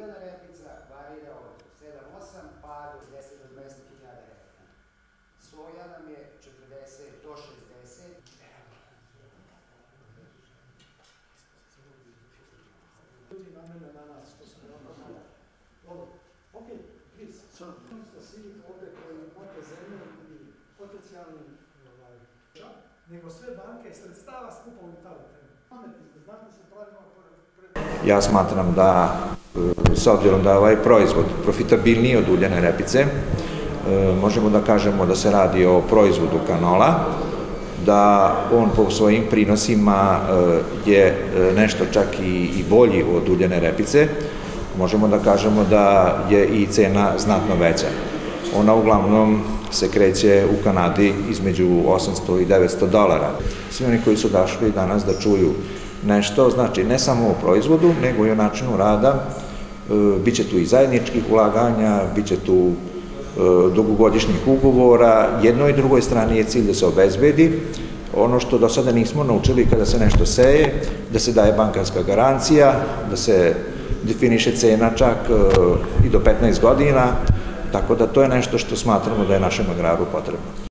uljana repica varira od 7-8 pa do 10 do 200 hiljada hektara. Soja nam je 40 do 60. ljudi namene na nas, to se veoma malo. Dobro, ok, Kris, mi smo svi ovde koji imate zemlju i potencijalni ovaj, čak, nego sve banke sredstava skupa u Italiji. Ja smatram da, s obzirom da je ovaj proizvod profitabilniji od uljane repice, e, možemo da kažemo da se radi o proizvodu kanola, da on po svojim prinosima e, je nešto čak i, bolji od uljane repice, možemo da kažemo da je i cena znatno veća. Ona uglavnom se kreće u Kanadi između 800 i 900 dolara. Svi oni koji su došli danas da čuju nešto, znači ne samo o proizvodu, nego i o načinu rada, e, biće tu i zajedničkih ulaganja, biće tu e, dugogodišnjih ugovora, jednoj i drugoj strani je cilj da se obezbedi. Ono što do sada nismo naučili kada se nešto seje, da se daje bankarska garancija, da se definiše cena čak e, i do 15 godina, tako da to je nešto što smatramo da je našem agraru potrebno.